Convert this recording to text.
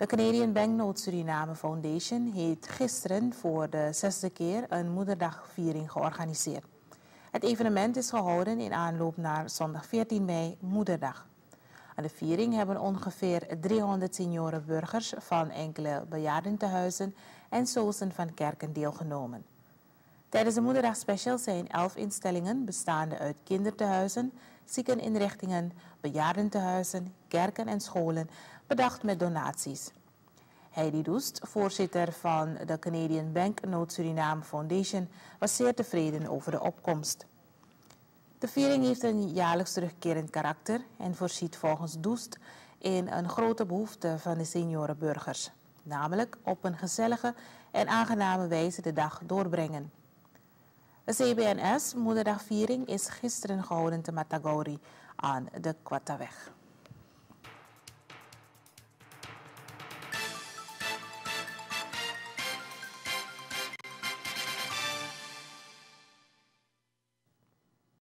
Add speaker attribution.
Speaker 1: De Canadian Banknote Suriname Foundation heeft gisteren voor de zesde keer een moederdagviering georganiseerd. Het evenement is gehouden in aanloop naar zondag 14 mei, Moederdag. Aan de viering hebben ongeveer 300 senioren burgers van enkele bejaardentehuizen en sozen van kerken deelgenomen. Tijdens de Moederdag Special zijn elf instellingen bestaande uit kindertehuizen, ziekeninrichtingen, bejaardentehuizen, kerken en scholen bedacht met donaties. Heidi Doest, voorzitter van de Canadian Bank Note Suriname Foundation, was zeer tevreden over de opkomst. De viering heeft een jaarlijks terugkerend karakter en voorziet volgens Doest in een grote behoefte van de seniorenburgers, namelijk op een gezellige en aangename wijze de dag doorbrengen. De CBNS Moederdagviering is gisteren gehouden te Matagori aan de Quataweg.